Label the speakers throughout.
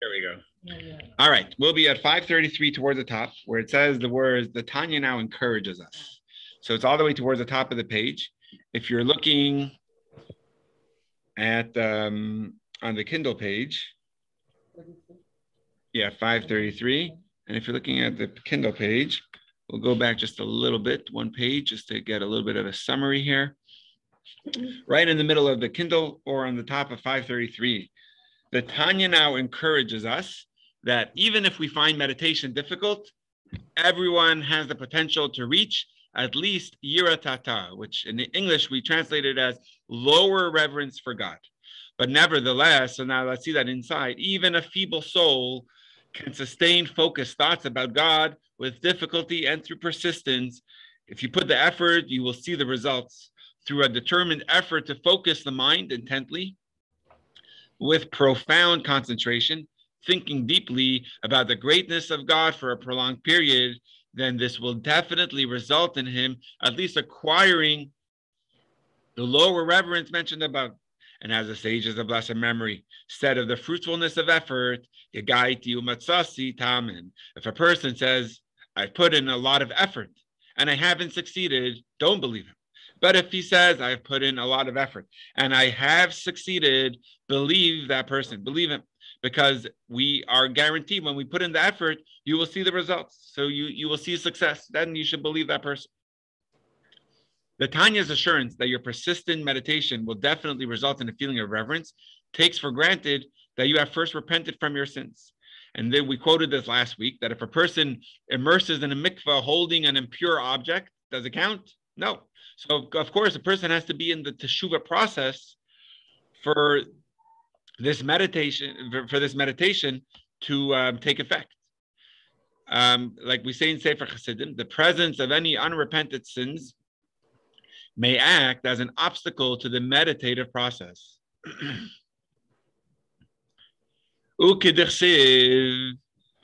Speaker 1: There we go. All right, we'll be at 533 towards the top where it says the words, the Tanya now encourages us. So it's all the way towards the top of the page. If you're looking at um, on the Kindle page, yeah, 533. And if you're looking at the Kindle page, we'll go back just a little bit, one page, just to get a little bit of a summary here. Right in the middle of the Kindle or on the top of 533, the Tanya now encourages us that even if we find meditation difficult, everyone has the potential to reach at least yira tata, which in English we translate it as lower reverence for God. But nevertheless, so now let's see that inside, even a feeble soul can sustain focused thoughts about God with difficulty and through persistence. If you put the effort, you will see the results. Through a determined effort to focus the mind intently, with profound concentration, thinking deeply about the greatness of God for a prolonged period, then this will definitely result in him at least acquiring the lower reverence mentioned above. And as the sages of blessed memory said of the fruitfulness of effort, if a person says, I put in a lot of effort and I haven't succeeded, don't believe him. But if he says, I've put in a lot of effort and I have succeeded, believe that person, believe him, because we are guaranteed when we put in the effort, you will see the results. So you, you will see success. Then you should believe that person. The Tanya's assurance that your persistent meditation will definitely result in a feeling of reverence takes for granted that you have first repented from your sins. And then we quoted this last week that if a person immerses in a mikvah holding an impure object, does it count? No. So of course, a person has to be in the teshuva process for this meditation for this meditation to um, take effect. Um, like we say in Sefer Chassidim, the presence of any unrepented sins may act as an obstacle to the meditative process.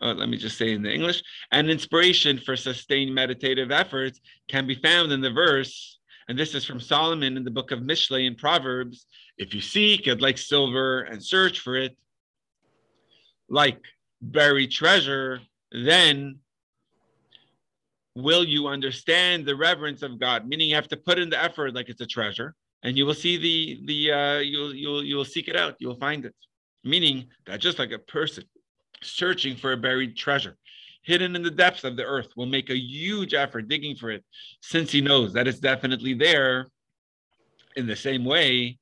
Speaker 1: oh, let me just say in the English, an inspiration for sustained meditative efforts can be found in the verse, and this is from Solomon in the book of Mishlei in Proverbs. If you seek it like silver and search for it like buried treasure, then will you understand the reverence of God? Meaning you have to put in the effort like it's a treasure, and you will see the the uh, you'll you'll you'll seek it out. You'll find it. Meaning that just like a person searching for a buried treasure, hidden in the depths of the earth, will make a huge effort digging for it, since he knows that it's definitely there. In the same way,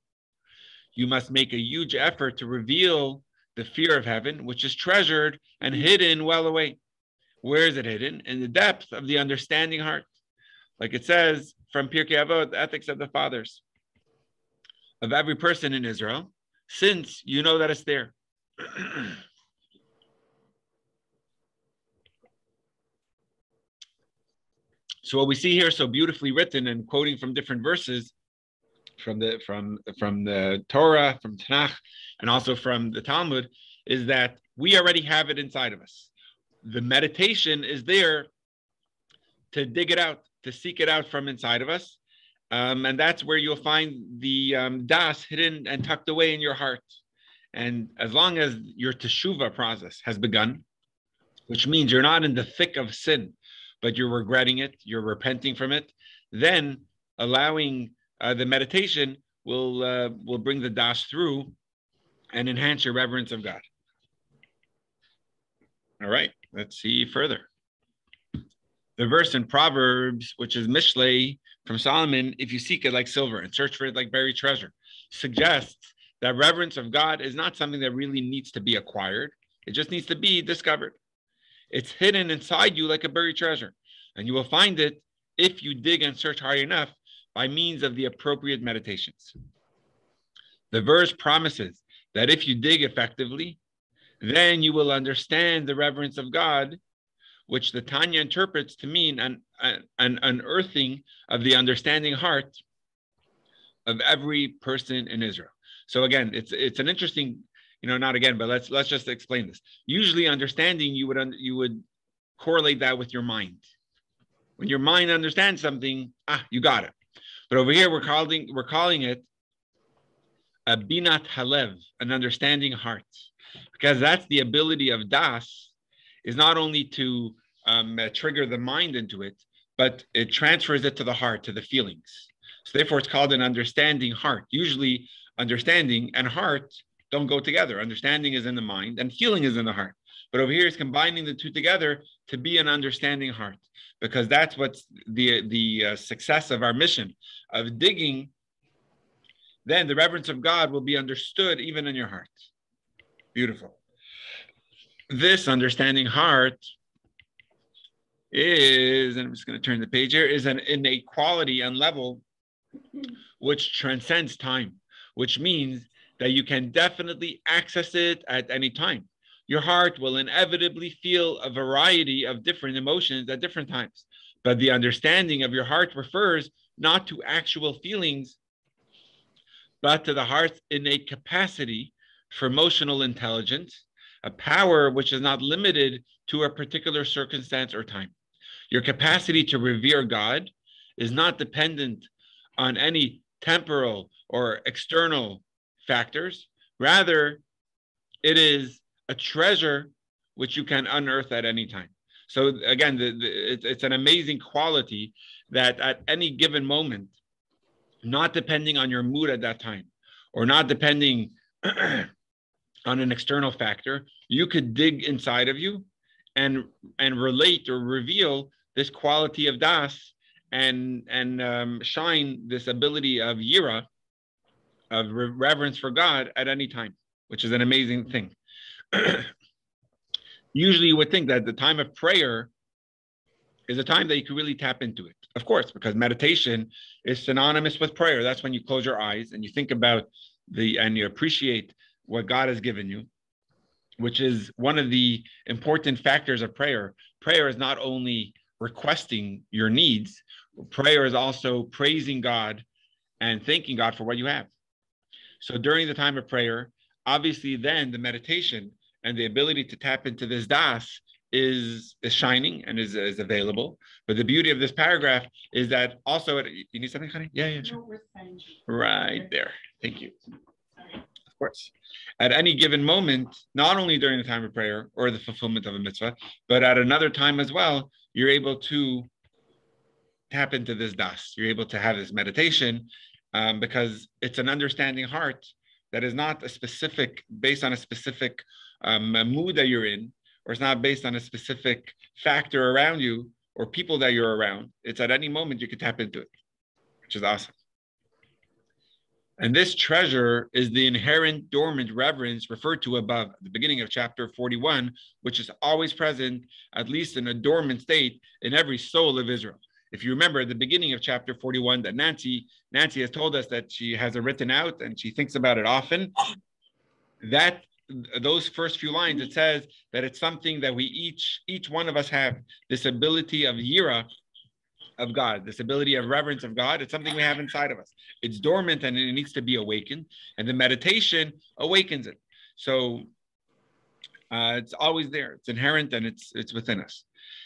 Speaker 1: you must make a huge effort to reveal the fear of heaven, which is treasured and mm. hidden well away. Where is it hidden? In the depth of the understanding heart. Like it says from Pirkei Avot, the ethics of the fathers, of every person in Israel, since you know that it's there. so what we see here so beautifully written and quoting from different verses from the from from the Torah, from Tanakh, and also from the Talmud, is that we already have it inside of us the meditation is there to dig it out, to seek it out from inside of us. Um, and that's where you'll find the um, das hidden and tucked away in your heart. And as long as your teshuva process has begun, which means you're not in the thick of sin, but you're regretting it, you're repenting from it, then allowing uh, the meditation will uh, will bring the das through and enhance your reverence of God. All right. Let's see further. The verse in Proverbs, which is Mishlei from Solomon, if you seek it like silver and search for it like buried treasure, suggests that reverence of God is not something that really needs to be acquired. It just needs to be discovered. It's hidden inside you like a buried treasure, and you will find it if you dig and search hard enough by means of the appropriate meditations. The verse promises that if you dig effectively, then you will understand the reverence of God, which the Tanya interprets to mean an, an unearthing of the understanding heart of every person in Israel. So again, it's it's an interesting, you know, not again, but let's let's just explain this. Usually, understanding you would you would correlate that with your mind. When your mind understands something, ah, you got it. But over here, we're calling we're calling it a binat halev, an understanding heart, because that's the ability of das, is not only to um, uh, trigger the mind into it, but it transfers it to the heart, to the feelings. So therefore, it's called an understanding heart. Usually, understanding and heart don't go together. Understanding is in the mind, and feeling is in the heart. But over here, it's combining the two together to be an understanding heart, because that's what's the the uh, success of our mission of digging. Then the reverence of God will be understood even in your heart. Beautiful. This understanding heart is, and I'm just going to turn the page here, is an innate quality and level which transcends time, which means that you can definitely access it at any time. Your heart will inevitably feel a variety of different emotions at different times. But the understanding of your heart refers not to actual feelings, but to the heart's innate capacity for emotional intelligence, a power which is not limited to a particular circumstance or time. Your capacity to revere God is not dependent on any temporal or external factors. Rather, it is a treasure which you can unearth at any time. So again, the, the, it, it's an amazing quality that at any given moment, not depending on your mood at that time, or not depending on an external factor, you could dig inside of you and and relate or reveal this quality of das and and um, shine this ability of yira, of reverence for God at any time, which is an amazing thing. Usually, you would think that the time of prayer is a time that you can really tap into it. Of course, because meditation is synonymous with prayer. That's when you close your eyes and you think about the and you appreciate what God has given you, which is one of the important factors of prayer. Prayer is not only requesting your needs, prayer is also praising God and thanking God for what you have. So during the time of prayer, obviously, then the meditation and the ability to tap into this das is is shining and is, is available. But the beauty of this paragraph is that also it, you need something, honey? Yeah, yeah, sure. Right there. Thank you. Of course. At any given moment, not only during the time of prayer or the fulfillment of a mitzvah, but at another time as well, you're able to tap into this das. You're able to have this meditation um, because it's an understanding heart that is not a specific, based on a specific um, mood that you're in, or it's not based on a specific factor around you or people that you're around. It's at any moment you can tap into it, which is awesome. And this treasure is the inherent dormant reverence referred to above at the beginning of chapter 41, which is always present, at least in a dormant state, in every soul of Israel. If you remember at the beginning of chapter 41 that Nancy, Nancy has told us that she has it written out and she thinks about it often. That those first few lines, it says that it's something that we each, each one of us have this ability of yira, of God, this ability of reverence of God. It's something we have inside of us. It's dormant and it needs to be awakened, and the meditation awakens it. So uh, it's always there. It's inherent and it's it's within us.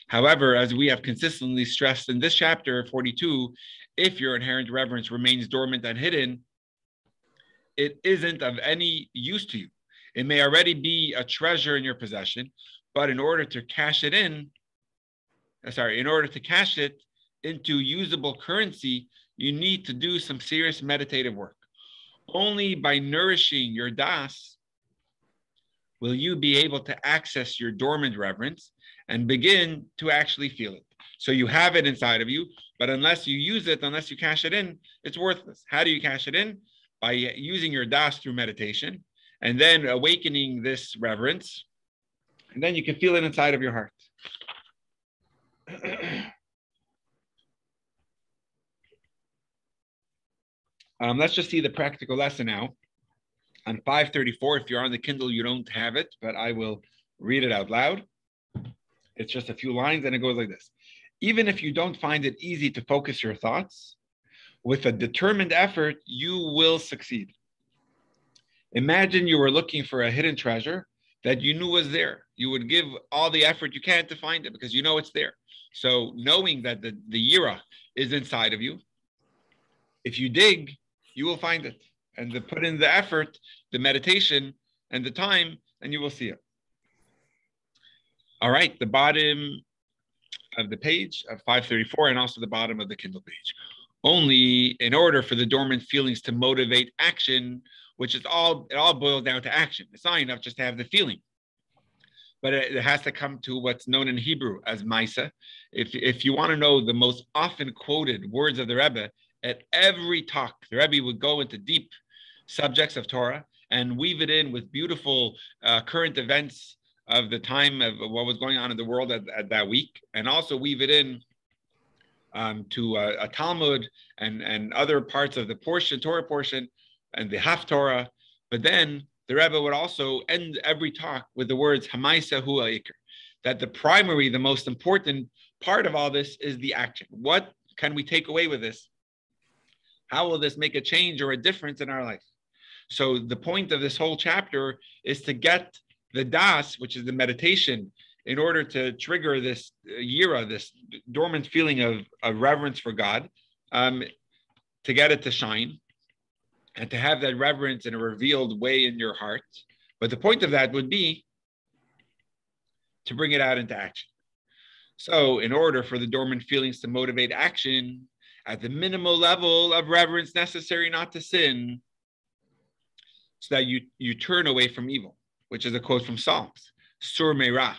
Speaker 1: However, as we have consistently stressed in this chapter 42, if your inherent reverence remains dormant and hidden, it isn't of any use to you. It may already be a treasure in your possession, but in order to cash it in, uh, sorry, in order to cash it, into usable currency, you need to do some serious meditative work. Only by nourishing your das will you be able to access your dormant reverence and begin to actually feel it. So you have it inside of you, but unless you use it, unless you cash it in, it's worthless. How do you cash it in? By using your das through meditation and then awakening this reverence. And then you can feel it inside of your heart. Um, let's just see the practical lesson now. On 534, if you're on the Kindle, you don't have it, but I will read it out loud. It's just a few lines and it goes like this. Even if you don't find it easy to focus your thoughts, with a determined effort, you will succeed. Imagine you were looking for a hidden treasure that you knew was there. You would give all the effort you can to find it because you know it's there. So knowing that the, the yira is inside of you, if you dig, you will find it. and the put in the effort, the meditation, and the time, and you will see it. All right, the bottom of the page of 534 and also the bottom of the Kindle page. Only in order for the dormant feelings to motivate action, which is all, it all boils down to action. It's not enough just to have the feeling but it, has to come to what's known in Hebrew as Maisa. If, if you want to know the most often quoted words of the Rebbe, at every talk, the Rebbe would go into deep subjects of Torah and weave it in with beautiful uh, current events of the time of what was going on in the world at, at that week, and also weave it in um, to a, a, Talmud and, and other parts of the portion, Torah portion, and the Haftorah. But then the Rebbe would also end every talk with the words Hamaisa Hu that the primary, the most important part of all this is the action. What can we take away with this? How will this make a change or a difference in our life? So the point of this whole chapter is to get the das, which is the meditation, in order to trigger this yira, this dormant feeling of, of reverence for God, um, to get it to shine and to have that reverence in a revealed way in your heart. But the point of that would be to bring it out into action. So, in order for the dormant feelings to motivate action at the minimal level of reverence necessary not to sin, so that you, you turn away from evil, which is a quote from Psalms Sur Meirah,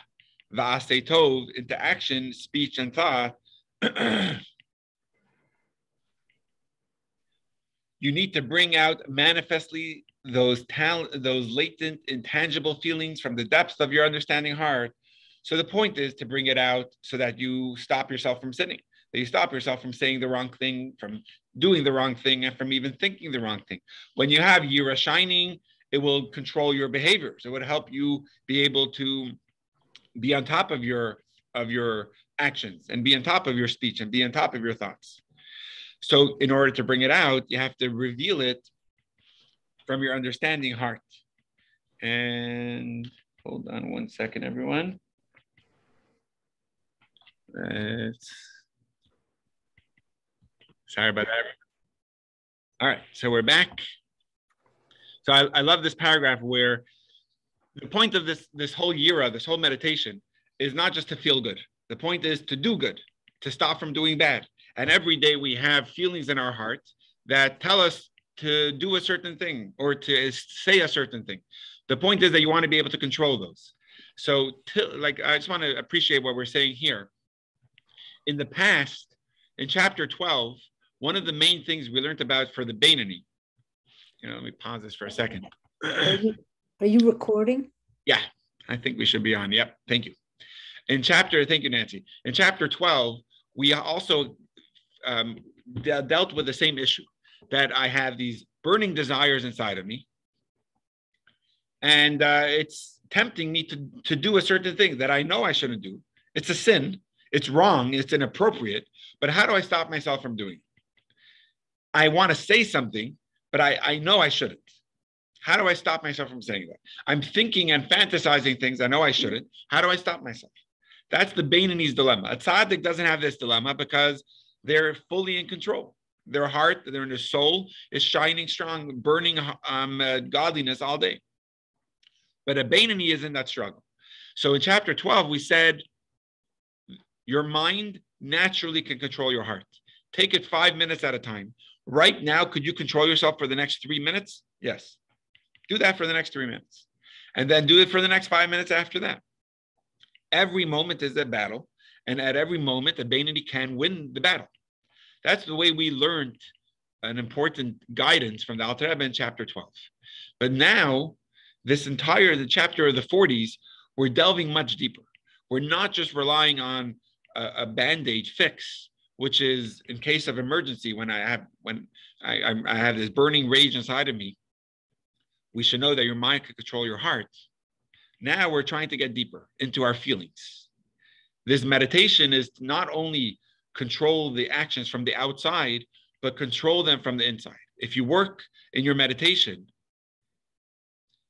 Speaker 1: Va'ase Tov, into action, speech, and thought. you need to bring out manifestly those talent, those latent, intangible feelings from the depths of your understanding heart. So the point is to bring it out so that you stop yourself from sinning, that you stop yourself from saying the wrong thing, from doing the wrong thing, and from even thinking the wrong thing. When you have Yira shining, it will control your behaviors. It would help you be able to be on top of your of your actions and be on top of your speech and be on top of your thoughts. So, in order to bring it out, you have to reveal it from your understanding heart. And hold on one second, everyone. Let's, sorry about that. All right, so we're back. So I, I love this paragraph where the point of this this whole yira, this whole meditation, is not just to feel good. The point is to do good, to stop from doing bad. And every day we have feelings in our heart that tell us to do a certain thing or to say a certain thing. The point is that you want to be able to control those. So, to, like, I just want to appreciate what we're saying here. In the past, in chapter 12, one of the main things we learned about for the Bainani, you know, let me pause this for a second.
Speaker 2: Are you, are you recording?
Speaker 1: Yeah, I think we should be on. Yep, thank you. In chapter, thank you, Nancy. In chapter 12, we also um, de- dealt with the same issue that I have these burning desires inside of me. And uh, it's tempting me to, to do a certain thing that I know I shouldn't do. It's a sin, it's wrong, it's inappropriate. But how do I stop myself from doing it? I want to say something, but I, I know I shouldn't. How do I stop myself from saying that? I'm thinking and fantasizing things I know I shouldn't. How do I stop myself? That's the Bainani's dilemma. A tzaddik doesn't have this dilemma because they're fully in control. Their heart, their, their soul is shining strong, burning um, uh, godliness all day. But a Bainani is in that struggle. So in chapter 12, we said, your mind naturally can control your heart. Take it five minutes at a time. Right now, could you control yourself for the next three minutes? Yes. Do that for the next three minutes. And then do it for the next five minutes after that. Every moment is a battle. And at every moment, the Bainani can win the battle. That's the way we learned an important guidance from the Alter Rebbe in chapter 12. But now, this entire the chapter of the 40s, we're delving much deeper. We're not just relying on a, a band-aid fix, which is in case of emergency when I have when I, I, have this burning rage inside of me. We should know that your mind can control your heart. Now we're trying to get deeper into our feelings this meditation is not only control the actions from the outside, but control them from the inside. If you work in your meditation,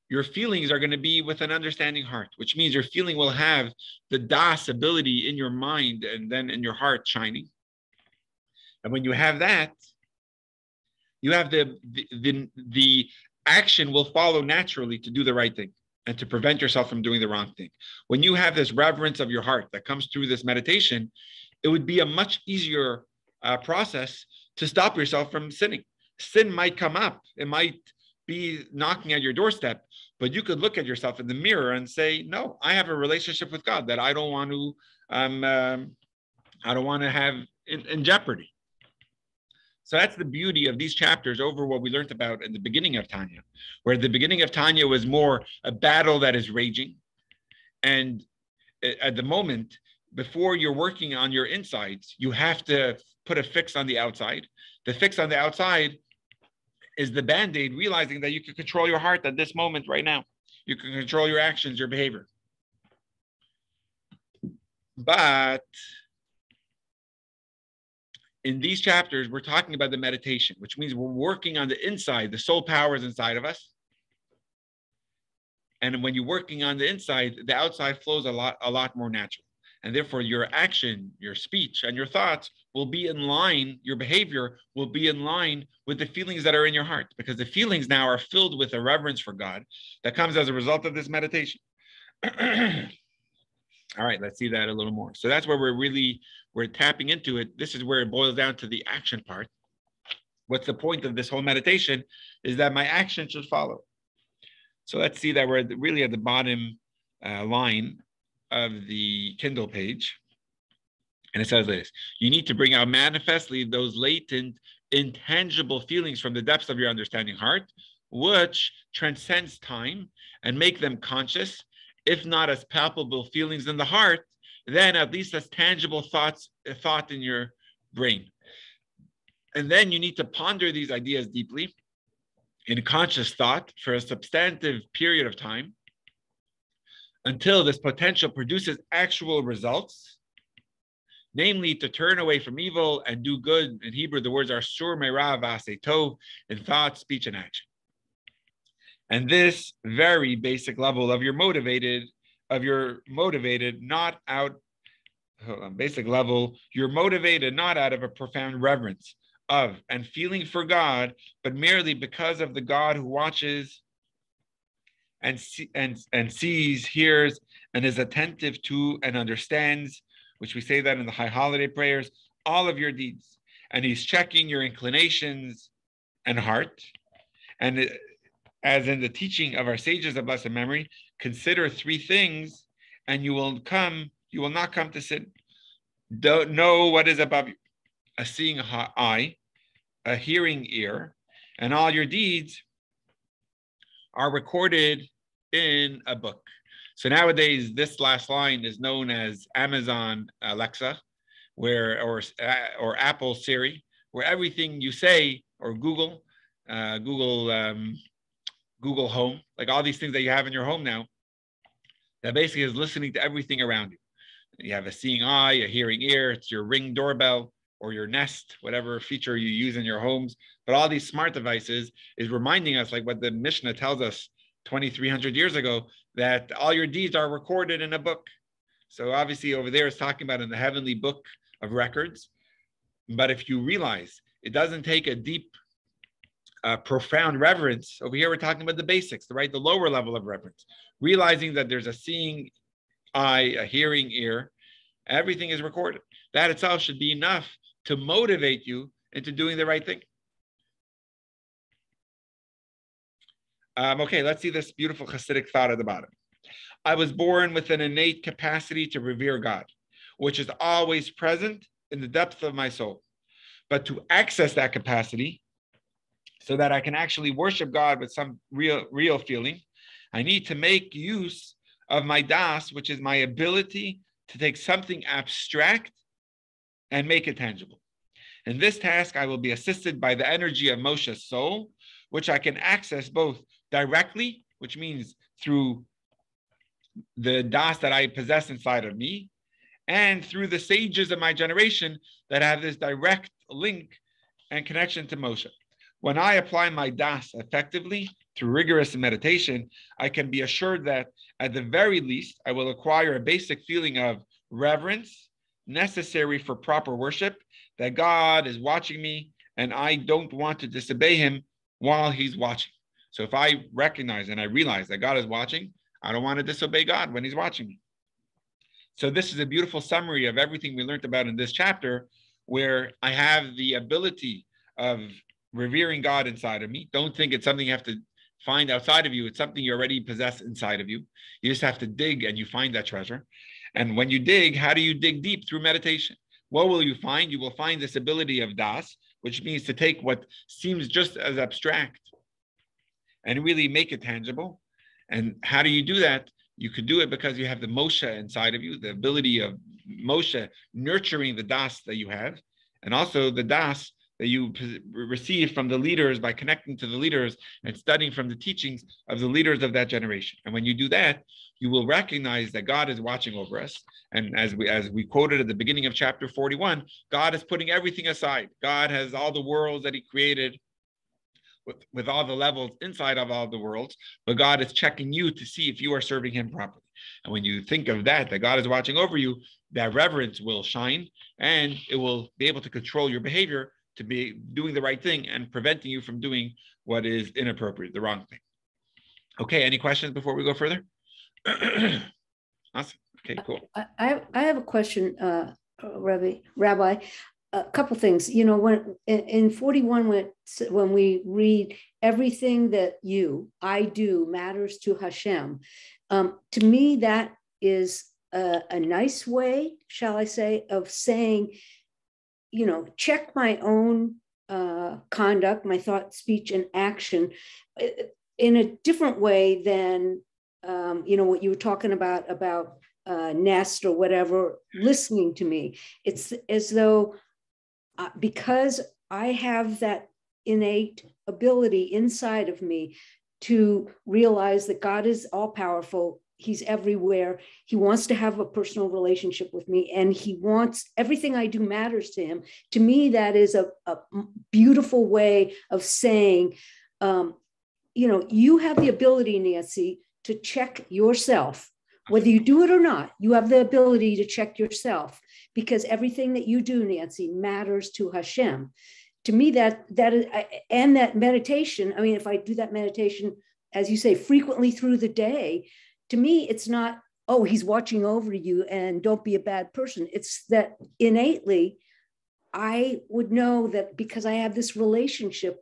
Speaker 1: your feelings are going to be with an understanding heart, which means your feeling will have the das ability in your mind and then in your heart shining. And when you have that, You have the, the, the, the action will follow naturally to do the right thing and to prevent yourself from doing the wrong thing. When you have this reverence of your heart that comes through this meditation, it would be a much easier uh, process to stop yourself from sinning. Sin might come up, it might be knocking at your doorstep, but you could look at yourself in the mirror and say, "No, I have a relationship with God that I don't want to, um, um I don't want to have in, in jeopardy." So that's the beauty of these chapters over what we learned about in the beginning of Tanya, where the beginning of Tanya was more a battle that is raging. And at the moment, before you're working on your insides, you have to put a fix on the outside. The fix on the outside is the band aid, realizing that you can control your heart at this moment right now. You can control your actions, your behavior. But in these chapters, we're talking about the meditation, which means we're working on the inside, the soul powers inside of us. And when you're working on the inside, the outside flows a lot, a lot more natural. And therefore, your action, your speech, and your thoughts will be in line, your behavior will be in line with the feelings that are in your heart, because the feelings now are filled with a reverence for God that comes as a result of this meditation. All right, let's see that a little more. So that's where we're really we're tapping into it. This is where it boils down to the action part. What's the point of this whole meditation is that my action should follow. So let's see that we're really at the bottom uh, line of the Kindle page. And it says this You need to bring out manifestly those latent, intangible feelings from the depths of your understanding heart, which transcends time, and make them conscious, if not as palpable feelings in the heart, then at least as tangible thoughts, thought in your brain. And then you need to ponder these ideas deeply in conscious thought for a substantive period of time until this potential produces actual results, namely to turn away from evil and do good. In Hebrew, the words are sur meirav tov in thought, speech, and action. And this very basic level of your motivated of your motivated not out on basic level, you're motivated not out of a profound reverence of and feeling for God, but merely because of the God who watches and, see, and, and sees, hears, and is attentive to and understands, which we say that in the high holiday prayers, all of your deeds. And he's checking your inclinations and heart. And as in the teaching of our sages of blessed memory, consider three things and you will come, you will not come to sin. Don't know what is above you. A seeing eye, a hearing ear, and all your deeds are recorded in a book. So nowadays, this last line is known as Amazon Alexa, where or or Apple Siri, where everything you say or Google, uh, Google um, Google Home, like all these things that you have in your home now, that basically is listening to everything around you. You have a seeing eye, a hearing ear, it's your ring doorbell or your nest, whatever feature you use in your homes. But all these smart devices is reminding us, like what the Mishnah tells us 2,300 years ago, that all your deeds are recorded in a book. So obviously over there is talking about in the heavenly book of records. But if you realize it doesn't take a deep uh, profound reverence. Over here, we're talking about the basics, the right? The lower level of reverence, realizing that there's a seeing eye, a hearing ear, everything is recorded. That itself should be enough to motivate you into doing the right thing. Um, okay, let's see this beautiful Hasidic thought at the bottom. I was born with an innate capacity to revere God, which is always present in the depth of my soul. But to access that capacity, so that I can actually worship God with some real, real feeling, I need to make use of my das, which is my ability to take something abstract and make it tangible. In this task, I will be assisted by the energy of Moshe's soul, which I can access both directly, which means through the das that I possess inside of me, and through the sages of my generation that have this direct link and connection to Moshe. When I apply my das effectively through rigorous meditation, I can be assured that at the very least, I will acquire a basic feeling of reverence necessary for proper worship, that God is watching me and I don't want to disobey him while he's watching. So if I recognize and I realize that God is watching, I don't want to disobey God when he's watching me. So this is a beautiful summary of everything we learned about in this chapter, where I have the ability of revering God inside of me. Don't think it's something you have to find outside of you. It's something you already possess inside of you. You just have to dig and you find that treasure. And when you dig, how do you dig deep? Through meditation. What will you find? You will find this ability of das, which means to take what seems just as abstract and really make it tangible. And how do you do that? You could do it because you have the Moshe inside of you, the ability of Moshe nurturing the das that you have, and also the das that you receive from the leaders by connecting to the leaders and studying from the teachings of the leaders of that generation. And when you do that, you will recognize that God is watching over us. And as we as we quoted at the beginning of chapter 41, God is putting everything aside. God has all the worlds that He created with, with all the levels inside of all the worlds, but God is checking you to see if you are serving Him properly. And when you think of that, that God is watching over you, that reverence will shine and it will be able to control your behavior to be doing the right thing and preventing you from doing what is inappropriate, the wrong thing. Okay, any questions before we go further? awesome. Okay, cool.
Speaker 2: I, I have a question, uh, Rabbi. Rabbi, a couple things. You know, when in, in 41, when when we read everything that you, I do, matters to Hashem. Um, to me, that is a, a nice way, shall I say, of saying you know, check my own uh, conduct, my thought, speech, and action uh, in a different way than, um, you know, what you were talking about, about uh, Nest or whatever, listening to me. It's as though uh, because I have that innate ability inside of me to realize that God is all powerful he's everywhere. He wants to have a personal relationship with me and he wants everything i do matters to him. To me that is a, a beautiful way of saying um, you know you have the ability nancy to check yourself. Whether you do it or not you have the ability to check yourself because everything that you do nancy matters to hashem. To me that that and that meditation i mean if i do that meditation as you say frequently through the day to me, it's not, oh, he's watching over you and don't be a bad person. It's that innately, I would know that because I have this relationship,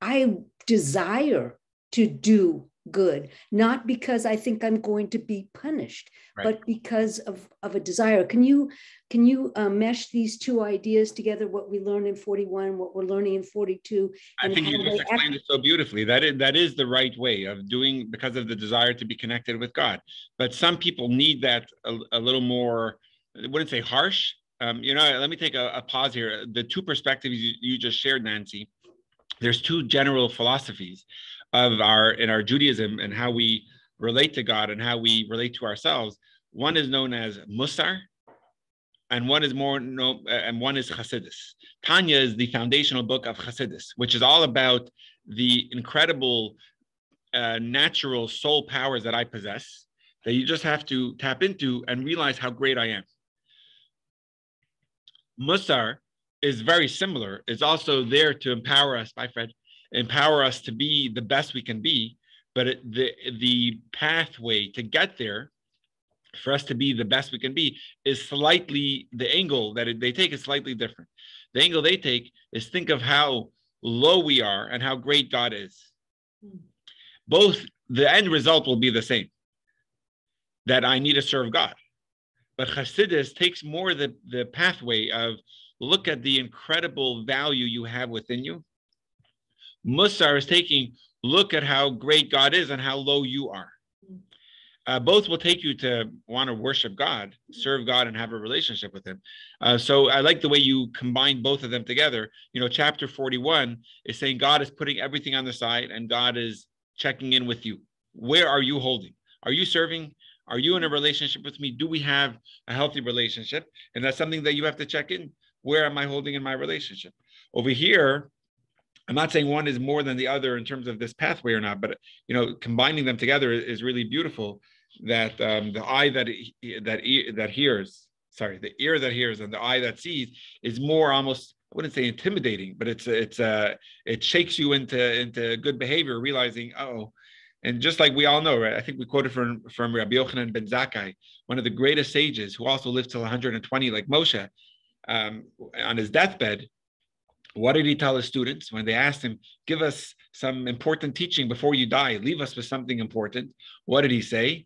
Speaker 2: I desire to do good, not because I think I'm going to be punished, right. but because of, of a desire. Can you can you uh, mesh these two ideas together? What we learned in 41, what we're learning in 42.
Speaker 1: I think you just explained it so beautifully. That is that is the right way of doing because of the desire to be connected with God. But some people need that a, a little more. I wouldn't say harsh. Um, you know, let me take a, a pause here. The two perspectives you, you just shared, Nancy. There's two general philosophies of our in our Judaism and how we relate to God and how we relate to ourselves. One is known as Musar, and one is more no, and one is Hasidus. Tanya is the foundational book of Hasidus, which is all about the incredible uh, natural soul powers that I possess that you just have to tap into and realize how great I am. Musar is very similar. It's also there to empower us. Bye, Fred empower us to be the best we can be. But it, the the pathway to get there, for us to be the best we can be, is slightly the angle that they take is slightly different. The angle they take is think of how low we are and how great God is. Both the end result will be the same. That I need to serve God. But Hasidus takes more the, the pathway of look at the incredible value you have within you Musar is taking, look at how great God is and how low you are. Uh, both will take you to want to worship God, serve God, and have a relationship with Him. Uh, so I like the way you combine both of them together. You know, chapter 41 is saying God is putting everything on the side and God is checking in with you. Where are you holding? Are you serving? Are you in a relationship with me? Do we have a healthy relationship? And that's something that you have to check in. Where am I holding in my relationship? Over here, I'm not saying one is more than the other in terms of this pathway or not, but you know, combining them together is really beautiful. That um, the eye that that that hears, sorry, the ear that hears and the eye that sees is more almost I wouldn't say intimidating, but it's it's uh it shakes you into into good behavior, realizing oh, and just like we all know, right? I think we quoted from from Rabbi Yochanan ben Zakkai, one of the greatest sages who also lived till 120, like Moshe, um, on his deathbed. What did he tell his students when they asked him, "Give us some important teaching before you die. Leave us with something important." What did he say?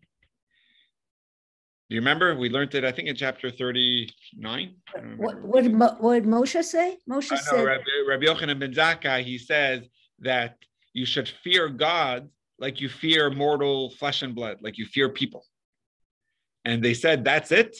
Speaker 1: Do you remember? We learned it, I think, in chapter 39.
Speaker 2: What, what, did what did Moshe say? Moshe
Speaker 1: Uh,
Speaker 2: said,
Speaker 1: no, Rabbi, Rabbi Yochanan ben Zakkai, he says that you should fear God like you fear mortal flesh and blood, like you fear people. And they said, That's it?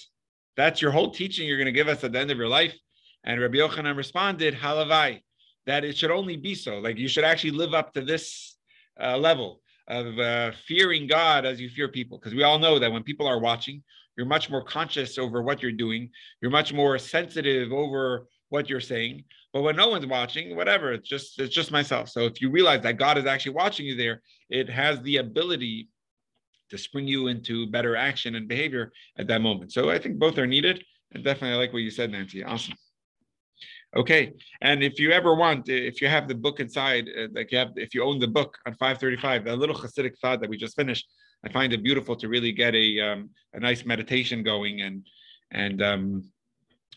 Speaker 1: That's your whole teaching you're going to give us at the end of your life? And Rabbi Yochanan responded, Halavai, that it should only be so. Like you should actually live up to this uh, level of uh, fearing God as you fear people. Because we all know that when people are watching, you're much more conscious over what you're doing. You're much more sensitive over what you're saying. But when no one's watching, whatever, it's just it's just myself. So if you realize that God is actually watching you there, it has the ability to spring you into better action and behavior at that moment. So I think both are needed. And definitely I like what you said, Nancy. Awesome. Okay, and if you ever want, if you have the book inside, uh, like you have, if you own the book on 535, that little Hasidic thought that we just finished, I find it beautiful to really get a um, a nice meditation going and and um,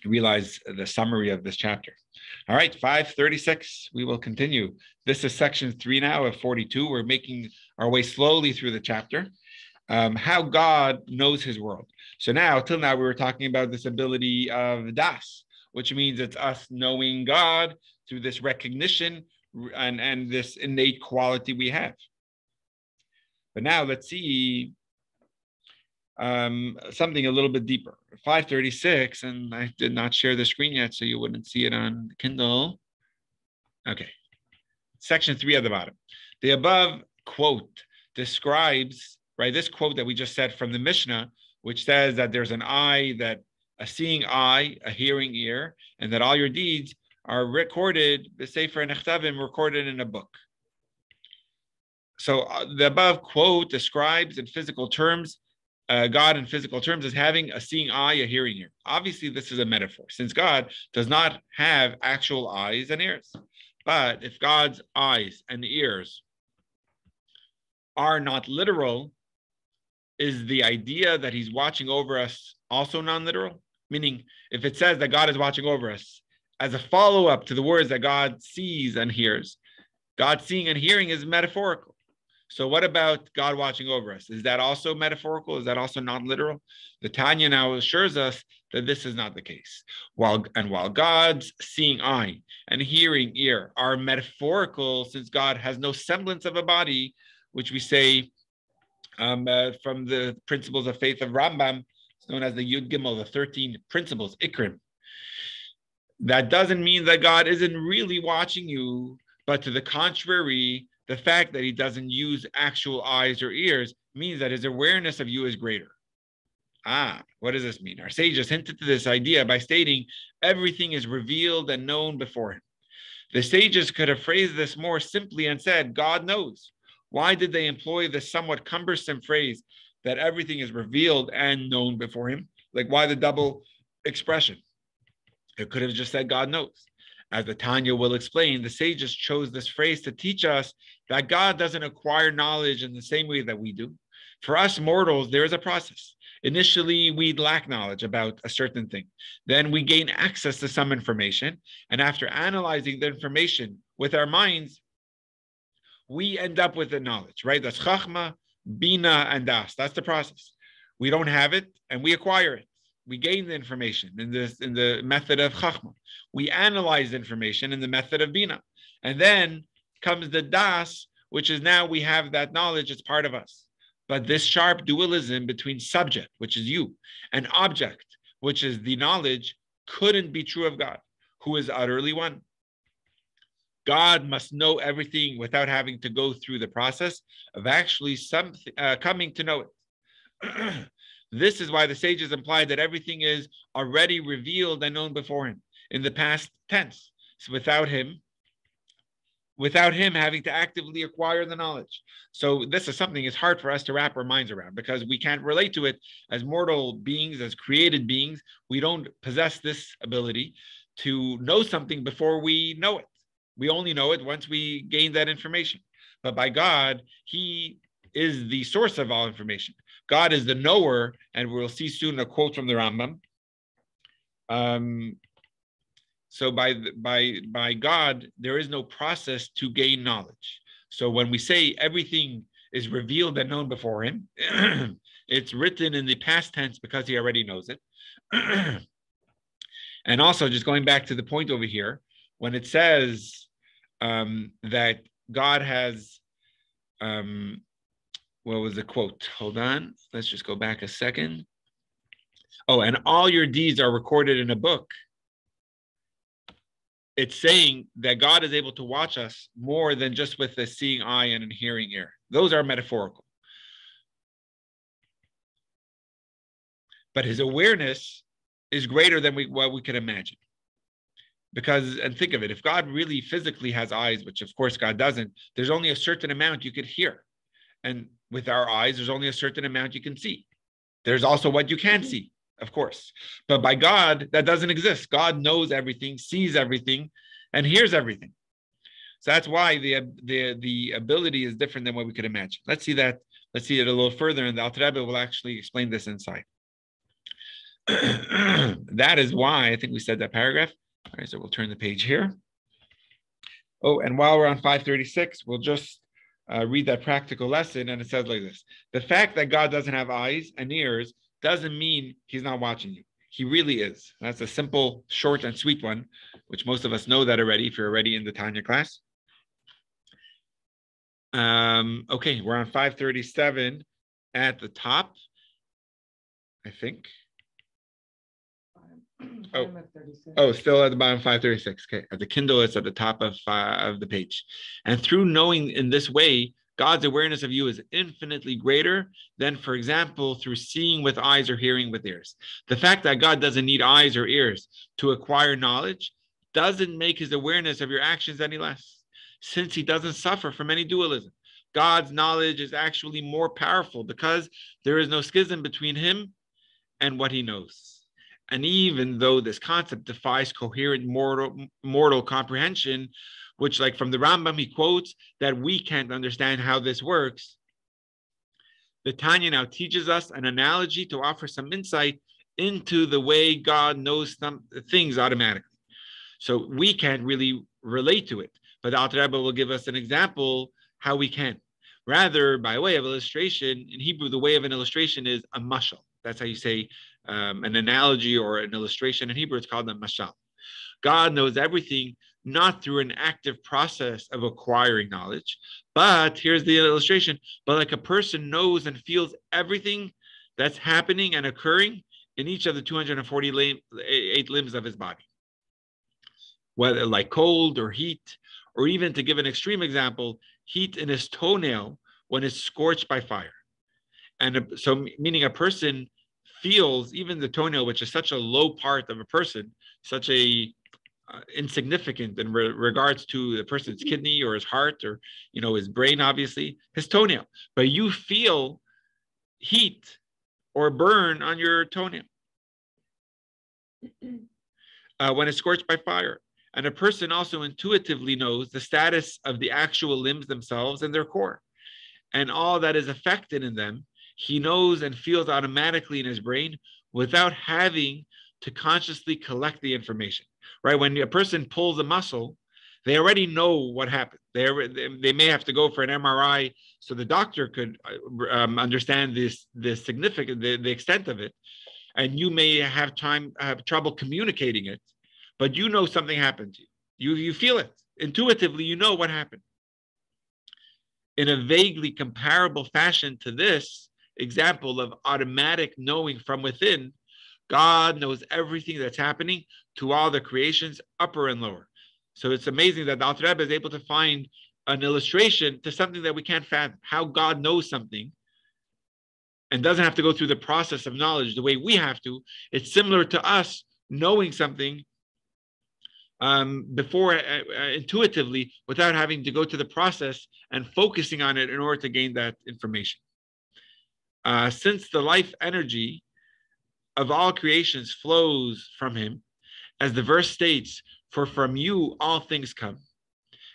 Speaker 1: realize the summary of this chapter. All right, 536, we will continue. This is section three now of 42. We're making our way slowly through the chapter. Um, how God knows his world. So now, till now, we were talking about this ability of das, which means it's us knowing God through this recognition and, and this innate quality we have. But now let's see um, something a little bit deeper. 536, and I did not share the screen yet, so you wouldn't see it on Kindle. Okay. Section three at the bottom. The above quote describes, right, this quote that we just said from the Mishnah, which says that there's an eye that a seeing eye, a hearing ear, and that all your deeds are recorded, the Sefer Nechtavim, recorded in a book. So uh, the above quote describes in physical terms uh, God in physical terms as having a seeing eye, a hearing ear. Obviously, this is a metaphor, since God does not have actual eyes and ears. But if God's eyes and ears are not literal, is the idea that He's watching over us also non literal? Meaning, if it says that God is watching over us, as a follow up to the words that God sees and hears, God seeing and hearing is metaphorical. So what about God watching over us? Is that also metaphorical? Is that also not literal? The Tanya now assures us that this is not the case. While and while God's seeing eye and hearing ear are metaphorical, since God has no semblance of a body, which we say um, uh, from the principles of faith of Rambam, known as the Yud Gimel, the 13 principles, Ikrim. That doesn't mean that God isn't really watching you, but to the contrary, the fact that he doesn't use actual eyes or ears means that his awareness of you is greater. Ah, what does this mean? Our sages hinted to this idea by stating everything is revealed and known before him. The sages could have phrased this more simply and said, God knows. Why did they employ this somewhat cumbersome phrase that everything is revealed and known before him? Like, why the double expression? It could have just said, God knows. As the Tanya will explain, the sages chose this phrase to teach us that God doesn't acquire knowledge in the same way that we do. For us mortals, there is a process. Initially, we lack knowledge about a certain thing. Then we gain access to some information. And after analyzing the information with our minds, we end up with the knowledge, right? That's chachma, bina, and das. That's the process. We don't have it and we acquire it. We gain the information in this in the method of chachma. We analyze information in the method of bina. And then comes the das, which is now we have that knowledge, it's part of us. But this sharp dualism between subject, which is you, and object, which is the knowledge, couldn't be true of God, who is utterly one. God must know everything without having to go through the process of actually some, uh, coming to know it. this is why the sages implied that everything is already revealed and known before him in the past tense. So without him, without him having to actively acquire the knowledge. So this is something it's hard for us to wrap our minds around because we can't relate to it as mortal beings, as created beings. We don't possess this ability to know something before we know it. We only know it once we gain that information. But by God, He is the source of all information. God is the knower, and we'll see soon a quote from the Rambam. Um, so by by by God, there is no process to gain knowledge. So when we say everything is revealed and known before Him, it's written in the past tense because He already knows it. and also, just going back to the point over here, when it says um, that God has um, what was the quote? Hold on. Let's just go back a second. Oh, and all your deeds are recorded in a book. It's saying that God is able to watch us more than just with a seeing eye and hearing ear. Those are metaphorical. But his awareness is greater than we, what we can imagine. Because, and think of it, if God really physically has eyes, which of course God doesn't, there's only a certain amount you could hear. And with our eyes, there's only a certain amount you can see. There's also what you can mm-hmm. see, of course. But by God, that doesn't exist. God knows everything, sees everything, and hears everything. So that's why the the the ability is different than what we could imagine. Let's see that. Let's see it a little further, and the Alter will actually explain this inside. that is why I think we said that paragraph. All right, so we'll turn the page here. Oh, and while we're on 536, we'll just uh, read that practical lesson, and it says like this The fact that God doesn't have eyes and ears doesn't mean he's not watching you. He really is. That's a simple, short, and sweet one, which most of us know that already if you're already in the Tanya class. Um, okay, we're on 537 at the top, I think. Oh, oh, still at the bottom, 536. Okay, at the Kindle, it's at the top of uh, of the page. And through knowing in this way, God's awareness of you is infinitely greater than, for example, through seeing with eyes or hearing with ears. The fact that God doesn't need eyes or ears to acquire knowledge doesn't make his awareness of your actions any less, since he doesn't suffer from any dualism. God's knowledge is actually more powerful because there is no schism between him and what he knows. And even though this concept defies coherent mortal, mortal comprehension, which, like from the Rambam, he quotes that we can't understand how this works, the Tanya now teaches us an analogy to offer some insight into the way God knows some things automatically. So we can't really relate to it, but the Alter Rebbe will give us an example how we can. Rather, by way of illustration, in Hebrew, the way of an illustration is a mashal. That's how you say um, an analogy or an illustration. In Hebrew, it's called a mashal. God knows everything not through an active process of acquiring knowledge, but here's the illustration. But like a person knows and feels everything that's happening and occurring in each of the 248 limbs of his body, whether like cold or heat, or even to give an extreme example, heat in his toenail when it's scorched by fire. And so, meaning a person feels even the toenail, which is such a low part of a person, such a uh, insignificant in re- regards to the person's mm-hmm. kidney or his heart or you know his brain, obviously his toenail, but you feel heat or burn on your toenail uh, when it's scorched by fire. And a person also intuitively knows the status of the actual limbs themselves and their core, and all that is affected in them he knows and feels automatically in his brain without having to consciously collect the information, right? When a person pulls a muscle, they already know what happened. They, they may have to go for an MRI so the doctor could uh, um, understand this, the significant, the, the extent of it. And you may have time, have trouble communicating it, but you know something happened to you. You, you feel it intuitively, you know what happened. In a vaguely comparable fashion to this, example of automatic knowing from within, God knows everything that's happening to all the creations, upper and lower. So it's amazing that the Alter Rebbe is able to find an illustration to something that we can't fathom, how God knows something and doesn't have to go through the process of knowledge the way we have to. It's similar to us knowing something um, before uh, uh, intuitively without having to go to the process and focusing on it in order to gain that information. Uh, since the life energy of all creations flows from him, as the verse states, for from you all things come.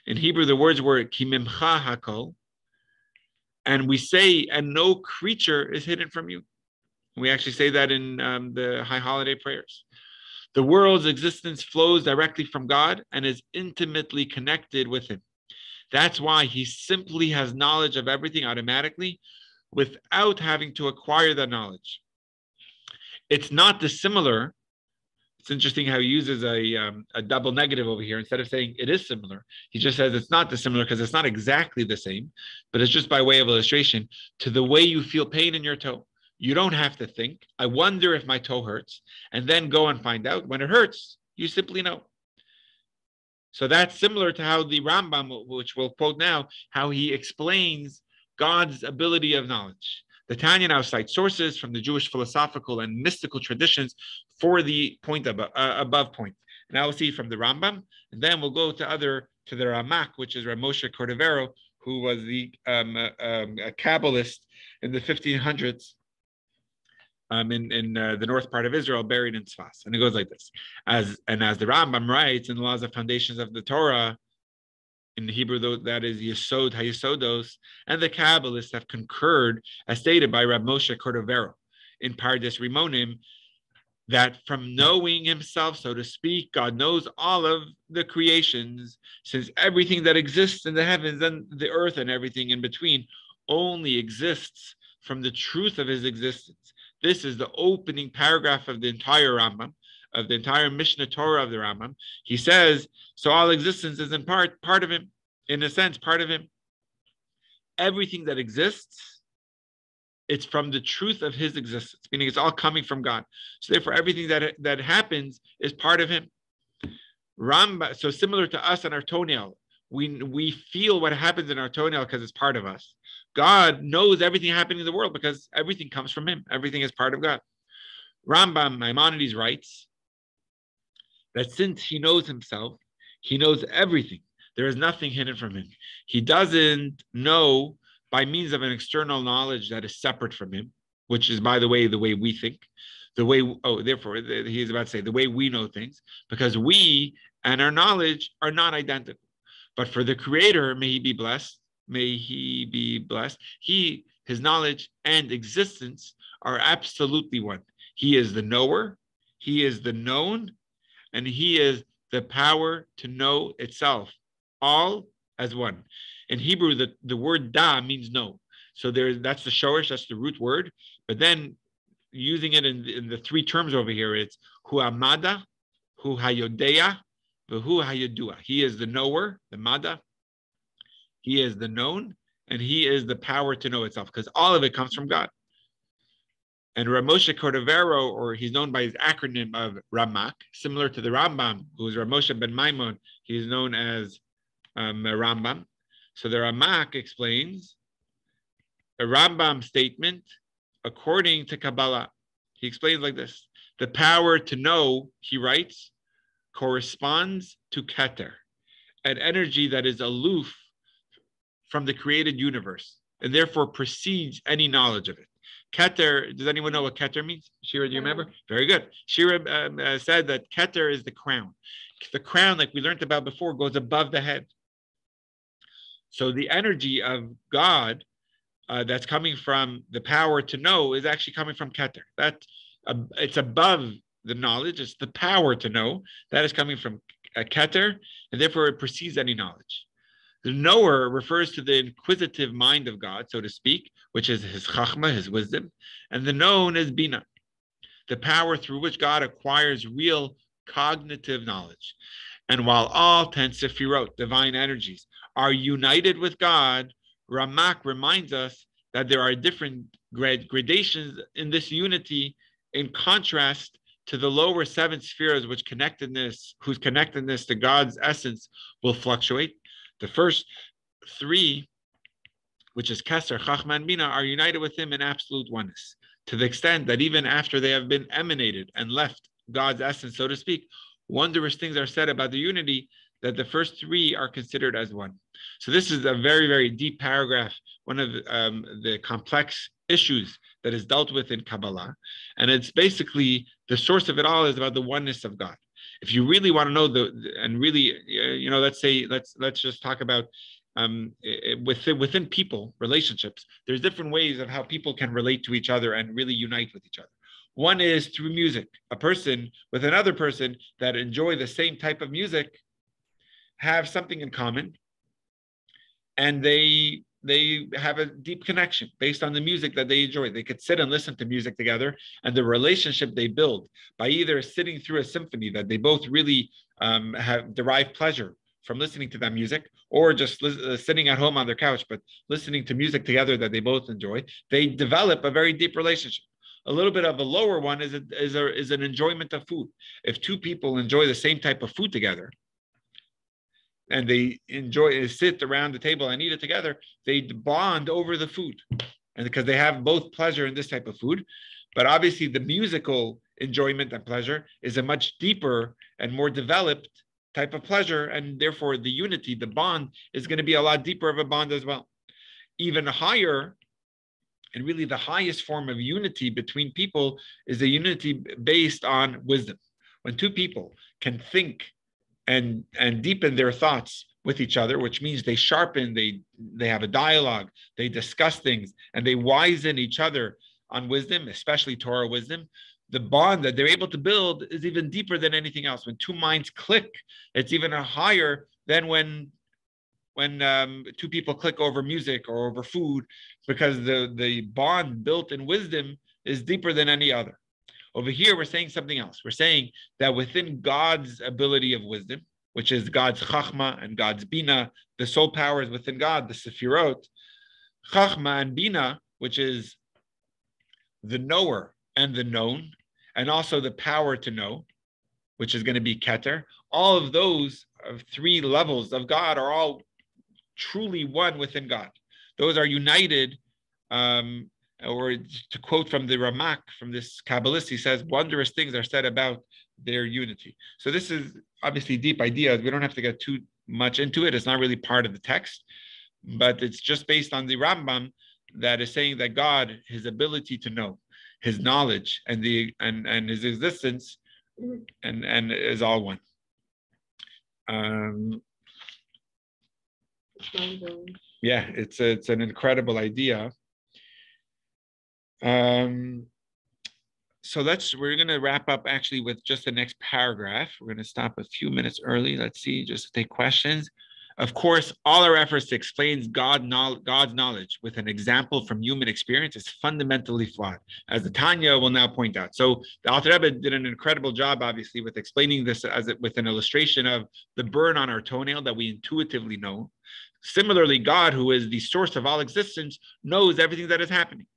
Speaker 1: In Hebrew, the words were kimimcha hakol, and we say, and no creature is hidden from you. We actually say that in um, the high holiday prayers. The world's existence flows directly from God and is intimately connected with Him. That's why He simply has knowledge of everything automatically without having to acquire that knowledge. It's not dissimilar. It's interesting how he uses a, um, a double negative over here. Instead of saying it is similar, he just says it's not dissimilar because it's not exactly the same, but it's just by way of illustration to the way you feel pain in your toe. You don't have to think, I wonder if my toe hurts, and then go and find out. When it hurts, you simply know. So that's similar to how the Rambam, which we'll quote now, how he explains God's ability of knowledge. The Tanya now cites sources from the Jewish philosophical and mystical traditions for the point above, uh, above point. Now we'll see from the Rambam, and then we'll go to other to the Ramak, which is Ramosha Cordovero, who was the um, uh, um, a Kabbalist in the 1500s um, in, in uh, the north part of Israel, buried in Sfas. And it goes like this. As and as the Rambam writes in the laws of foundations of the Torah, in Hebrew, though, that is Yesod Hayesodos, and the Kabbalists have concurred, as stated by Rab Moshe Cordovero in Pardes Rimonim, that from knowing himself, so to speak, God knows all of the creations, since everything that exists in the heavens and the earth and everything in between only exists from the truth of his existence. This is the opening paragraph of the entire Rambam, of the entire Mishnah Torah of the Rambam. He says, so all existence is in part part of him, in a sense, part of him. Everything that exists, it's from the truth of his existence, meaning it's all coming from God. So therefore, everything that that happens is part of him. Ramba, so similar to us and our toenail, we we feel what happens in our toenail because it's part of us. God knows everything happening in the world because everything comes from him. Everything is part of God. Rambam Maimonides writes that since he knows himself, he knows everything. There is nothing hidden from him. He doesn't know by means of an external knowledge that is separate from him, which is, by the way, the way we think. The way, oh, therefore, he is about to say the way we know things, because we and our knowledge are not identical. But for the Creator, may he be blessed, may he be blessed. He, his knowledge and existence are absolutely one. He is the knower, he is the known, and he is the power to know itself, all as one. In Hebrew, the, the word da means know. So there, that's the shorish, that's the root word. But then using it in, in the three terms over here, it's hu amada, hu hayodea, hu hayodua. He is the knower, the mada. He is the known, and he is the power to know itself, because all of it comes from God. And Ramosha Cordovero, or he's known by his acronym of Ramak, similar to the Rambam, who is Ramosha ben Maimon, he's known as um, Rambam. So the Ramak explains a Rambam statement according to Kabbalah. He explains like this The power to know, he writes, corresponds to Keter, an energy that is aloof from the created universe and therefore precedes any knowledge of it. Keter, does anyone know what Keter means? Shira, do you remember? Very good. Shira um, uh, said that Keter is the crown. The crown, like we learned about before, goes above the head. So the energy of God uh, that's coming from the power to know is actually coming from Keter. That uh, it's above the knowledge. It's the power to know that is coming from a uh, Keter, and therefore it precedes any knowledge. The knower refers to the inquisitive mind of God, so to speak, which is his chachma, his wisdom, and the known is bina, the power through which God acquires real cognitive knowledge. And while all ten sefirot, divine energies, are united with God, Ramak reminds us that there are different grad- gradations in this unity in contrast to the lower seven spheres which connectedness whose connectedness to God's essence will fluctuate the first three, which is Keser, Chachma, and Bina, are united with him in absolute oneness, to the extent that even after they have been emanated and left God's essence, so to speak, wondrous things are said about the unity that the first three are considered as one. So this is a very, very deep paragraph, one of um, the complex issues that is dealt with in Kabbalah. And it's basically the source of it all is about the oneness of God. If you really want to know the and really, you know, let's say let's let's just talk about um, within within people relationships. There's different ways of how people can relate to each other and really unite with each other. One is through music. A person with another person that enjoy the same type of music have something in common, and they they have a deep connection based on the music that they enjoy. They could sit and listen to music together, and the relationship they build by either sitting through a symphony that they both really um, have derived pleasure from listening to that music, or just li- uh, sitting at home on their couch, but listening to music together that they both enjoy. They develop a very deep relationship. A little bit of a lower one is a, is a, is an enjoyment of food. If two people enjoy the same type of food together, and they enjoy and sit around the table and eat it together, they bond over the food, and because they have both pleasure in this type of food, but obviously the musical enjoyment and pleasure is a much deeper and more developed type of pleasure, and therefore the unity, the bond, is going to be a lot deeper of a bond as well. Even higher, and really the highest form of unity between people is a unity based on wisdom. When two people can think and and deepen their thoughts with each other, which means they sharpen, they they have a dialogue, they discuss things, and they wisen each other on wisdom, especially Torah wisdom. The bond that they're able to build is even deeper than anything else. When two minds click, it's even higher than when when um, two people click over music or over food, because the the bond built in wisdom is deeper than any other. Over here, we're saying something else. We're saying that within God's ability of wisdom, which is God's chachma and God's bina, the soul power is within God, the sefirot. Chachma and bina, which is the knower and the known, and also the power to know, which is going to be keter. All of those of three levels of God are all truly one within God. Those are united um, or to quote from the Ramak, from this Kabbalist, he says, wondrous things are said about their unity. So this is obviously deep ideas. We don't have to get too much into it. It's not really part of the text, but it's just based on the Rambam that is saying that God, his ability to know, his knowledge and the and and his existence and and is all one. Um, yeah, it's a, it's an incredible idea. Um, so let's we're going to wrap up actually with just the next paragraph. We're going to stop a few minutes early. Let's see, just to take questions. Of course, all our efforts to explain God, God's knowledge with an example from human experience is fundamentally flawed, as the Tanya will now point out. So the Alter Rebbe did an incredible job, obviously, with explaining this as it, with an illustration of the burn on our toenail that we intuitively know. Similarly, God, who is the source of all existence, knows everything that is happening.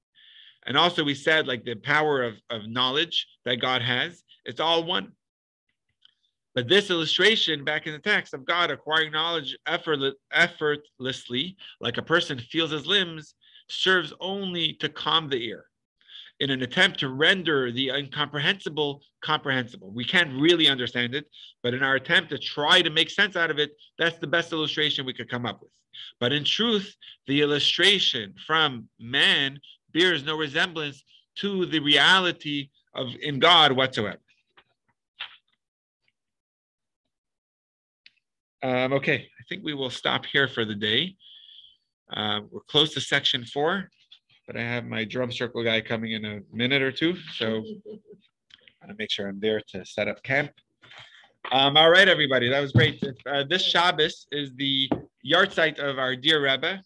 Speaker 1: And also, we said like the power of, of knowledge that God has, it's all one. But this illustration back in the text of God acquiring knowledge effortlessly, like a person feels his limbs, serves only to calm the ear in an attempt to render the incomprehensible comprehensible. We can't really understand it, but in our attempt to try to make sense out of it, that's the best illustration we could come up with. But in truth, the illustration from man bears no resemblance to the reality of in God whatsoever. Um, okay, I think we will stop here for the day. Uh, we're close to section four, but I have my drum circle guy coming in a minute or two, so I want to make sure I'm there to set up camp. Um, all right, everybody, that was great. Uh, this Shabbos is the yahrzeit of our dear Rebbe,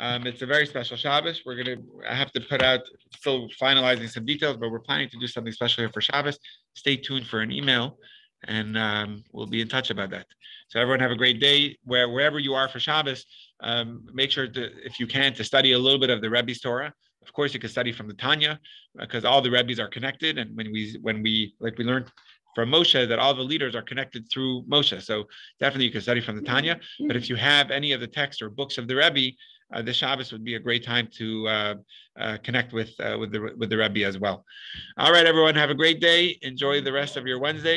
Speaker 1: um, it's a very special Shabbos. We're gonna I have to put out still finalizing some details, but we're planning to do something special here for Shabbos. Stay tuned for an email, and um, we'll be in touch about that. So everyone have a great day. Where wherever you are for Shabbos, um, make sure to, if you can, to study a little bit of the Rebbe's Torah. Of course, you can study from the Tanya because all the Rebbe's are connected, and when we when we like we learned from Moshe that all the leaders are connected through Moshe. So definitely you can study from the Tanya. But if you have any of the texts or books of the Rebbe, uh, the Shabbos would be a great time to uh, uh, connect with uh, with the with the Rebbe as well. All right, everyone, have a great day. Enjoy the rest of your Wednesday.